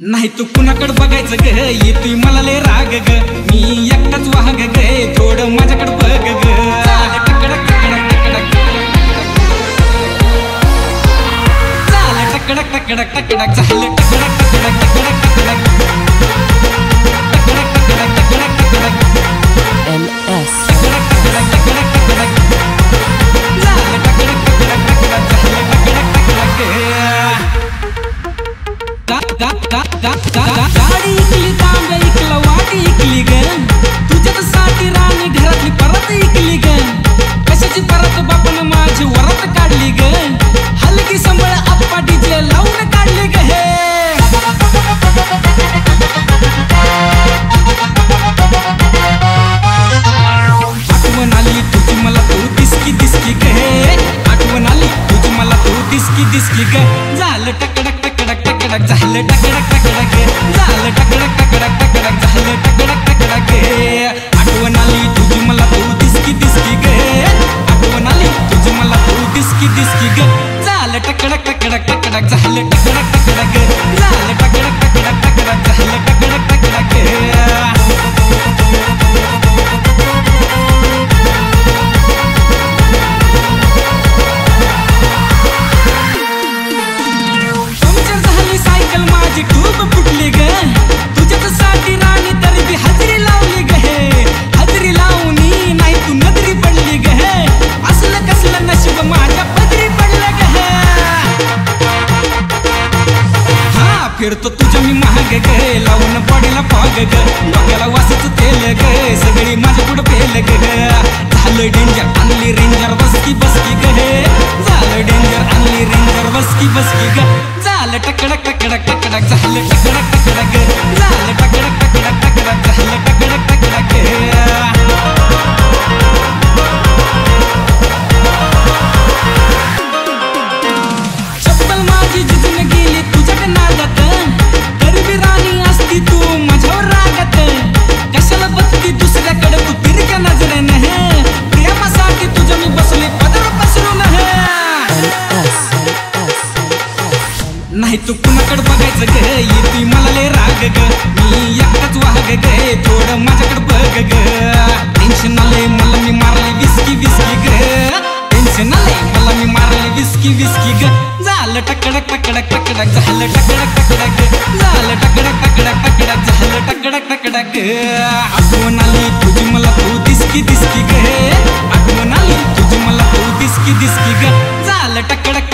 नाही तू कुणाकडे बघायचं ग? येतोय मला लय राग ग. मी एकटाच वाहग ग. थोडं माझ्याकडे बघ ग. टकडक टकडक चाल टकडक टकडक टकडक झालं टकडक झालं टकडक टकडक टकडक झालं टकडक टकडक झालं टकडक टकडक टकडक झालं टकडक टकडक आठवण आली तुझी मला तू दिसकी दिसकी ग. आठवण आली तुझी मला तू दिसकी दिसकी ग. झालं टकडक टकडक टकडक झालं टकडक टकडक टकडक फिरतो तुझ्या मी महाग ग. लावून पडेला पाग ग. डोक्याला वासच तेल ग. सगळी माझ्या पुढे पेल ग झालं डेंजर आणली रेंजर बसकी बसकी ग. हे झालं डेंजर आणली रेंजर बसकी बसकी ग. झालं टकडक टकडक टकडक. झालं टकडक टकडक नाही तू कुणाकडे बघायचं ग? येते मला लय राग ग. मी एकटाच वाहग ग. थोडं माझ्याकडे बघ ग. टेन्शन आले मला मी मारले विस्की विस्की ग. टेन्शन आले मला मी मारले विस्की विस्की ग. झालं टकडक टकडक टकडक झालं टकडक टकडक झालं टकडक टकडक टकडक झालं टकडक टकडक आठवण आली तुझी मला तू दिसकी दिसकी ग. आठवण आली तुझी मला तू दिसकी दिसकी ग. झालं टकडक